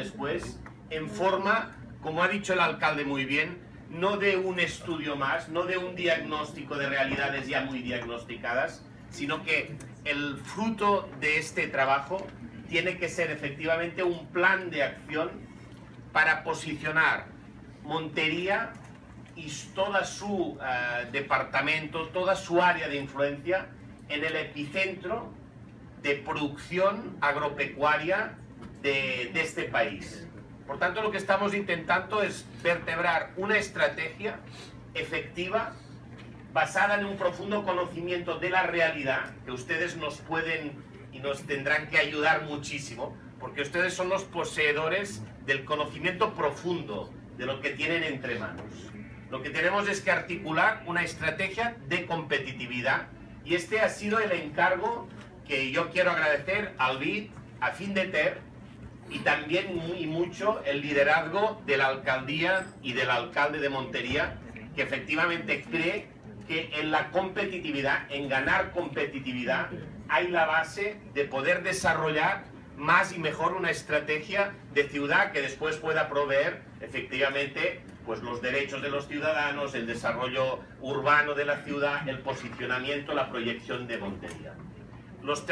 después, en forma, como ha dicho el alcalde muy bien, no de un estudio más, no de un diagnóstico de realidades ya muy diagnosticadas, sino que el fruto de este trabajo tiene que ser efectivamente un plan de acción para posicionar Montería y todo su eh, departamento, toda su área de influencia en el epicentro de producción agropecuaria de, de este país. Por tanto, lo que estamos intentando es vertebrar una estrategia efectiva basada en un profundo conocimiento de la realidad, que ustedes nos pueden y nos tendrán que ayudar muchísimo, porque ustedes son los poseedores del conocimiento profundo de lo que tienen entre manos. Lo que tenemos es que articular una estrategia de competitividad y este ha sido el encargo que yo quiero agradecer al BID, a FINDETER y también y mucho el liderazgo de la alcaldía y del alcalde de Montería, que efectivamente cree que en la competitividad, en ganar competitividad, hay la base de poder desarrollar más y mejor una estrategia de ciudad que después pueda proveer efectivamente pues los derechos de los ciudadanos, el desarrollo urbano de la ciudad, el posicionamiento, la proyección de Montería. Los